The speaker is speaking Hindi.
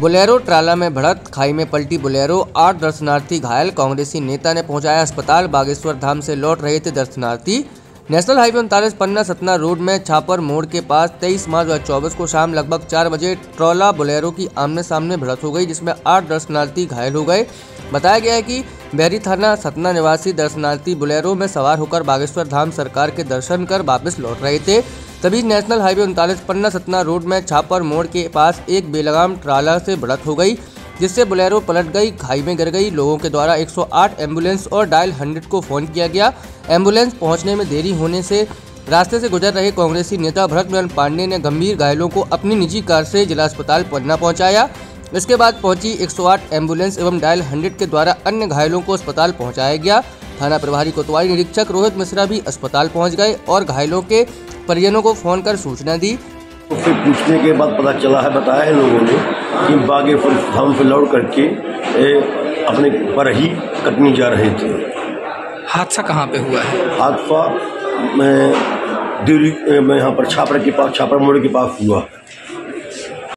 बोलेरो ट्राला में भड़त खाई में पलटी बोलेरो, आठ दर्शनार्थी घायल, कांग्रेसी नेता ने पहुँचाया अस्पताल, बागेश्वर धाम से लौट रहे थे दर्शनार्थी। नेशनल हाईवे उनतालीस पन्ना सतना रोड में छापर मोड़ के पास 23 मार्च दो को शाम लगभग चार बजे ट्रोला बोलेरो की आमने सामने भिड़त हो गई, जिसमें आठ दर्शनार्थी घायल हो गए। बताया गया है कि बहरी थाना सतना निवासी दर्शनार्थी बोलेरो में सवार होकर बागेश्वर धाम सरकार के दर्शन कर वापस लौट रहे थे। तभी नेशनल हाईवे उनतालीस पन्ना सतना रोड में छापर मोड़ के पास एक बेलगाम ट्राला से बढ़त हो गई, जिससे बुलेरो पलट गई, खाई में गिर गई। लोगों के द्वारा 108 एंबुलेंस और डायल हंड्रेड को फ़ोन किया गया। एंबुलेंस पहुँचने में देरी होने से रास्ते से गुजर रहे कांग्रेसी नेता भरत मोहन पांडे ने गंभीर घायलों को अपनी निजी कार से जिला अस्पताल पन्ना पहुँचाया। इसके बाद पहुँची 108 एंबुलेंस एवं डायल हंड्रेड के द्वारा अन्य घायलों को अस्पताल पहुँचाया गया। थाना प्रभारी कोतवाली निरीक्षक रोहित मिश्रा भी अस्पताल पहुँच गए और घायलों के परिजनों को फ़ोन कर सूचना दी। उससे पूछने के बाद पता चला है बताया है लोगों ने कि बागे धाम से लौट करके ए, अपने पर ही कटनी जा रहे थे। हादसा कहाँ पे हुआ है? हादसा मैं दिल्ली में यहाँ पर छापर के पास छापर मोड़ के पास हुआ।